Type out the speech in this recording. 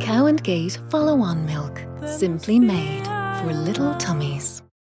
Cow and Gate follow on milk, simply made for little tummies.